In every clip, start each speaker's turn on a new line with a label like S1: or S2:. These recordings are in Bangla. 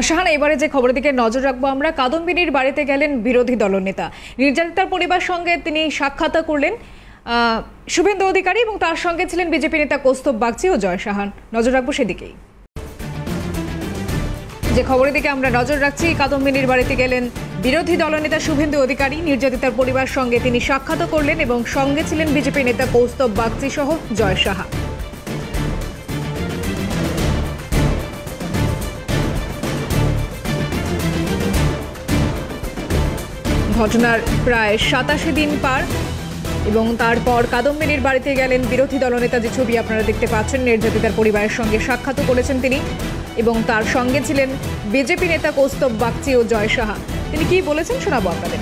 S1: শাহানা, এবারে যে খবরের দিকে নজর রাখব আমরা, কাদম্বিনীর বাড়িতে গেলেন বিরোধী দলনেতা নির্যাতিতার পরিবার সঙ্গে তিনি সাক্ষাৎ করলেন শুভেন্দু অধিকারী এবং তার সঙ্গে ছিলেন বিজেপি নেতা কৌস্তব বাগচি ও জয় সাহান নজর রাখব সেদিকেই। যে খবরের দিকে আমরা নজর রাখছি, কাদম্বিনীর বাড়িতে গেলেন বিরোধী দলনেতা শুভেন্দু অধিকারী। নির্যাতিতার পরিবার সঙ্গে তিনি সাক্ষাৎ করলেন এবং সঙ্গে ছিলেন বিজেপি নেতা কৌস্তব বাগচি সহ জয় সাহা ঘটনার প্রায় সাতাশি দিন পার এবং তারপর কাদম্বিনীর বাড়িতে গেলেন বিরোধী দলনেতা যে ছবি আপনারা দেখতে পাচ্ছেন নির্যাতিতার পরিবারের সঙ্গে সাক্ষাৎ করেছেন তিনি এবং তার সঙ্গে ছিলেন বিজেপি নেতা কৌস্তব বাগচি ও জয় সাহা। তিনি কি বলেছেন শোনাবো আপনাদের?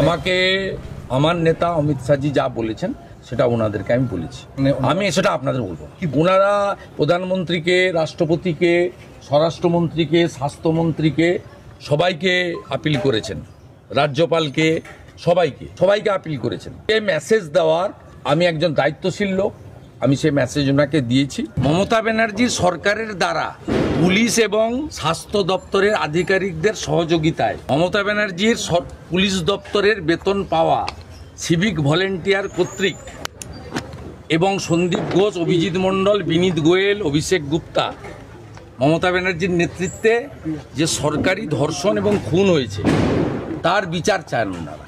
S2: আমাকে আমার নেতা অমিত শাহজি যা বলেছেন সেটা ওনাদেরকে আমি বলেছি। আমি সেটা আপনাদের বলব কি ওনারা প্রধানমন্ত্রীকে রাষ্ট্রপতিকে স্বরাষ্ট্রমন্ত্রীকে স্বাস্থ্যমন্ত্রীকে সবাইকে আপিল করেছেন। রাজ্যপালকে, সবাইকে সবাইকে আপিল করেছেন। এই মেসেজ দেওয়ার, আমি একজন দায়িত্বশীল লোক, আমি সেই মেসেজ ওনাকে দিয়েছি। মমতা ব্যানার্জির সরকারের দ্বারা পুলিশ এবং স্বাস্থ্য দপ্তরের আধিকারিকদের সহযোগিতায় মমতা ব্যানার্জির পুলিশ দপ্তরের বেতন পাওয়া সিভিক ভলেন্টিয়ার কর্তৃক এবং সন্দীপ ঘোষ, অভিজিৎ মণ্ডল, বিনীত গোয়েল, অভিষেক গুপ্তা মমতা ব্যানার্জির নেতৃত্বে যে সরকারি ধর্ষণ এবং খুন হয়েছে, তার বিচার চান ওনারা।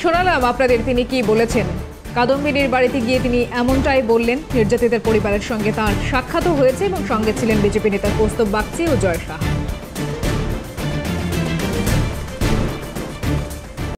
S1: শোনালাম আপনাদের তিনি কি বলেছেন। কাদম্বিনীর বাড়িতে গিয়ে তিনি এমনটাই বললেন, নির্যাতিতের পরিবারের সঙ্গে তার সাক্ষাৎও হয়েছে এবং সঙ্গে ছিলেন বিজেপি নেতা কৌস্তব বাগচি ও জয় সাহা।